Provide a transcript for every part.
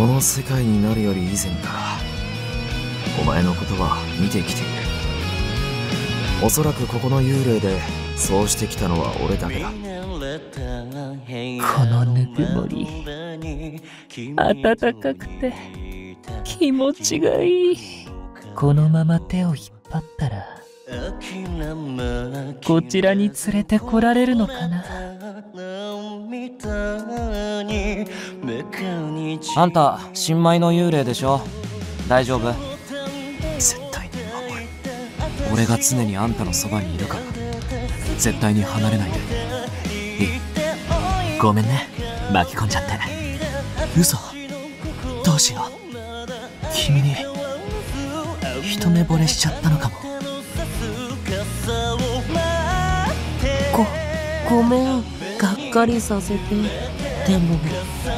この世界になるより以前からお前のことは見てきている。おそらくここの幽霊でそうしてきたのは俺だけだ。このぬくもり暖かくて気持ちがいい。このまま手を引っ張ったらこちらに連れてこられるのかな？あんた新米の幽霊でしょ？大丈夫？絶対に守る。俺が常にあんたのそばにいるから。絶対に離れないで。いい。ごめんね。巻き込んじゃって。嘘。どうしよう。君に一目惚れしちゃったのかもごめん。がっかりさせて。でも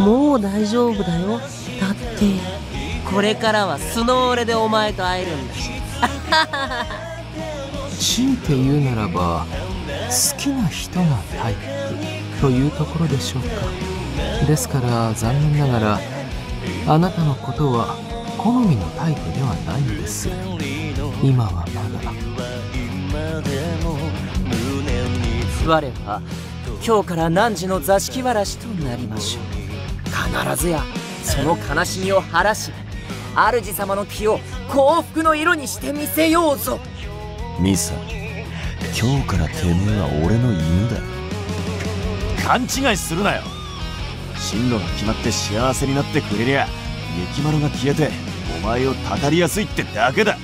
もう大丈夫だよ。だって。これからはスノーレでお前と会えるんだし。強いて言うならば好きな人がタイプ。というところでしょうか。ですから残念ながらあなたのことは好みのタイプではないのです。今はま我は今日から汝の座敷わらしとなりましょう。必ずやその悲しみを晴らし主様の気を幸福の色にしてみせようぞ。ミサ今日からてめえは俺の犬だ。勘違いするなよ。進路が決まって幸せになってくれりゃ雪丸が消えてお前をたたりやすいってだけだ